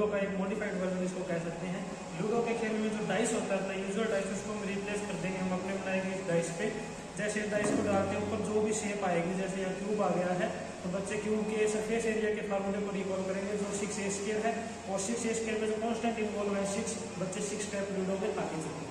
Ludo का एक modified version इसको कह सकते हैं। लूडो के खेल में जो डाइस होता है अपना यूज़र डाइस उसको हम रिप्लेस कर देंगे। हम अपने बनाए इस डाइस पे। जैसे डाइस को डालते हैं, ऊपर जो भी शेप आएगी, जैसे यहाँ क्यूब आ गया है तो बच्चे क्यूब के सरफेस एरिया के फार्मूले को रिकॉल करेंगे, जो सिक्स ए स्केयर है। और सिक्स ए स्केयर में जो कॉन्स्टेंट इन्वॉल्व है सिक्स बच्चे सिक्स टाइप लूडो में आगे चलेंगे